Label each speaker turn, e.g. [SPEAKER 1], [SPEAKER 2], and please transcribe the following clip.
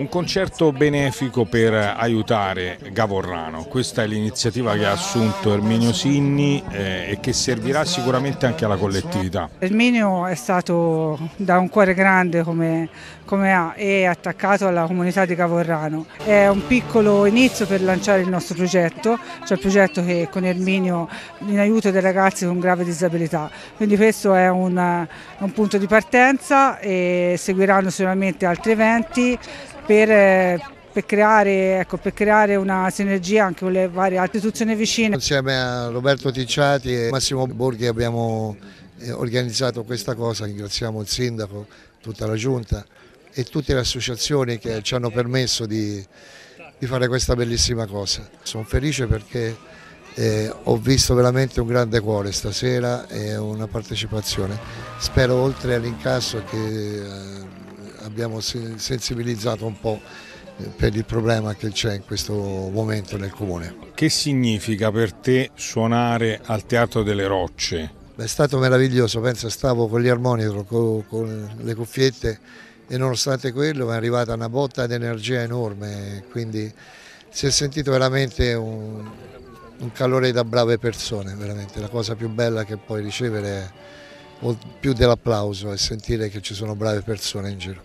[SPEAKER 1] Un concerto benefico per aiutare Gavorrano, questa è l'iniziativa che ha assunto Erminio Sinni eh, e che servirà sicuramente anche alla collettività.
[SPEAKER 2] Erminio è stato da un cuore grande come, come ha e attaccato alla comunità di Gavorrano. È un piccolo inizio per lanciare il nostro progetto, cioè il progetto che con Erminio in aiuto dei ragazzi con grave disabilità. Quindi questo è un, un punto di partenza e seguiranno sicuramente altri eventi per, per, creare, ecco, per creare, una sinergia anche con le varie altre istituzioni vicine.
[SPEAKER 3] Insieme a Roberto Ticciati e Massimo Borghi abbiamo eh, organizzato questa cosa, ringraziamo il sindaco, tutta la giunta e tutte le associazioni che ci hanno permesso di, di fare questa bellissima cosa. Sono felice perché eh, ho visto veramente un grande cuore stasera e una partecipazione. Spero oltre all'incasso che eh, abbiamo sensibilizzato un po' eh, per il problema che c'è in questo momento nel comune.
[SPEAKER 1] Che significa per te suonare al Teatro delle Rocce?
[SPEAKER 3] È stato meraviglioso, penso stavo con gli armonici, con, con le cuffiette e nonostante quello mi è arrivata una botta di energia enorme, quindi si è sentito veramente un, un calore da brave persone, veramente la cosa più bella che puoi ricevere è più dell'applauso è sentire che ci sono brave persone in giro.